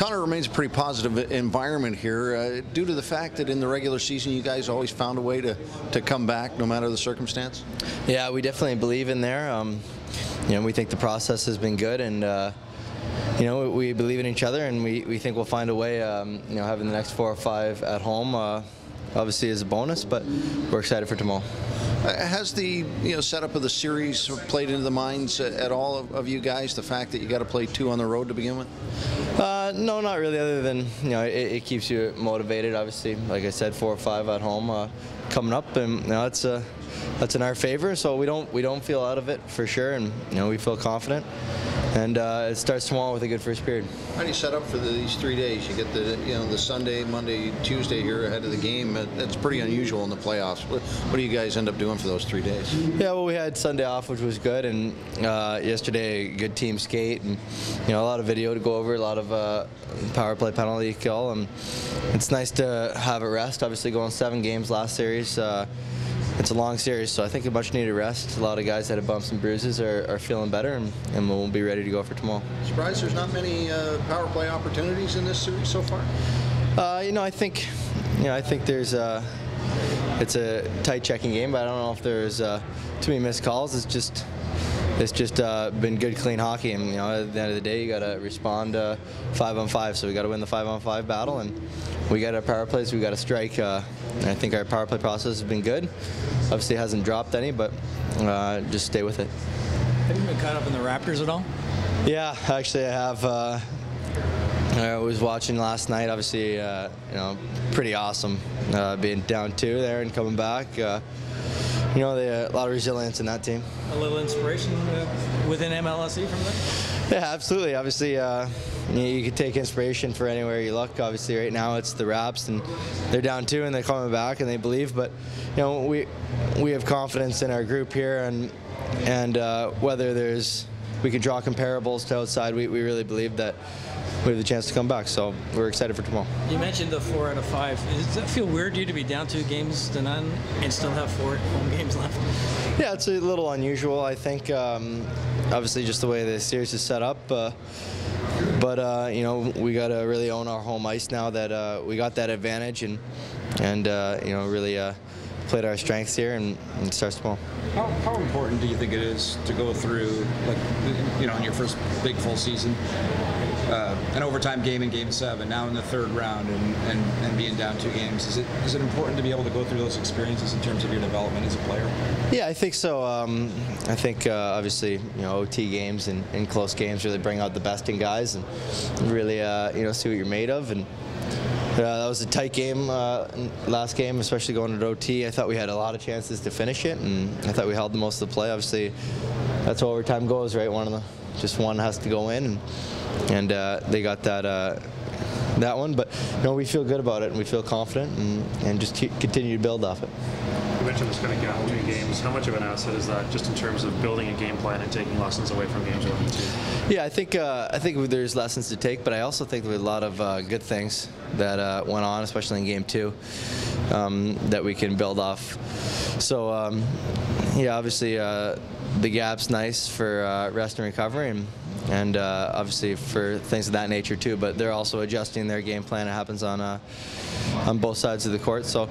Connor remains a pretty positive environment here uh, due to the fact that in the regular season you guys always found a way to, to come back no matter the circumstance. Yeah, we definitely believe in there. Um, you know, we think the process has been good and uh, you know, we believe in each other and we, we think we'll find a way, um, you know, having the next four or five at home uh, obviously is a bonus, but we're excited for tomorrow. Uh, has the you know setup of the series played into the minds at all of, of you guys? The fact that you got to play two on the road to begin with? Uh, no, not really. Other than you know, it, it, keeps you motivated. Obviously, like I said, four or five at home uh, coming up, and you know, it's a that's in our favor. So we don't we don't feel out of it for sure, and you know we feel confident. And uh, it starts tomorrow with a good first period. How do you set up for the, these three days? You get the you know the Sunday, Monday, Tuesday here ahead of the game. That's pretty unusual in the playoffs. What, what, do you guys end up doing for those three days? Yeah, well, we had Sunday off, which was good, and uh, yesterday good team skate, and you know a lot of video to go over, a lot of uh, power play penalty kill, and it's nice to have a rest. Obviously, going seven games last series. Uh, it's a long series, so I think a much needed rest. A lot of guys that have bumps and bruises are, are feeling better, and, and, we'll be ready to go for tomorrow. Surprised there's not many uh, power play opportunities in this series so far. Uh, you know, I think, you know, I think there's a, it's a tight checking game, but I don't know if there's uh, too many missed calls. It's just it's just uh, been good, clean hockey. And you know, at the end of the day, you got to respond uh, five on five. So we got to win the five on five battle, and we got our power plays. We got to strike. Uh, I think our power play process has been good. Obviously, hasn't dropped any, but uh, just stay with it. Have you been caught up in the Raptors at all? Yeah, actually, I have. Uh, I was watching last night. Obviously, uh, you know, pretty awesome being down two there and coming back you know, they, a lot of resilience in that team. A little inspiration uh, within MLSE from them? Yeah, absolutely. Obviously, uh, you, you can take inspiration for anywhere you look. Obviously, right now it's the Raps, and they're down two, and they're coming back, and they believe. But you know, we we have confidence in our group here, and and uh, whether there's we can draw comparables to outside, we, we really believe that we have the chance to come back. So we're excited for tomorrow. You mentioned the four out of five. Does it feel weird to you to be down two games to none and still have four home games left? Yeah, it's a little unusual. I think um, obviously just the way the series is set up. Uh, but uh, you know we got to really own our home ice now that uh, we got that advantage and and uh, you know really uh, played our strengths here and, and starts tomorrow. How, how important do you think it is to go through like you know in your first big full season uh, an overtime game in Game Seven, now in the third round, and, and, and being down two games. Is it is it important to be able to go through those experiences in terms of your development as a player? Yeah, I think so. Um, I think uh, obviously you know OT games and, and, close games really bring out the best in guys and really uh, you know see what you're made of and. Uh, that was a tight game uh, last game, especially going to OT. I thought we had a lot of chances to finish it, and I thought we held the most of the play. Obviously, that's how overtime goes, right? One of the just one has to go in, and and uh, they got that uh, that one. But you know, we feel good about it, and we feel confident, and, and just continue to build off it. You mentioned it's going to count two games. How much of an asset is that, just in terms of building a game plan and taking lessons away from games one and two? Yeah, I think uh, I think there's lessons to take, but I also think there were a lot of uh, good things that uh, went on, especially in game two, um, that we can build off. So um, yeah, obviously uh, the gap's nice for uh, rest and recovery, and and uh, obviously for things of that nature too. But they're also adjusting their game plan. It happens on on both sides of the court. So,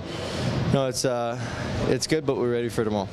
no, it's uh, it's good, but we're ready for tomorrow.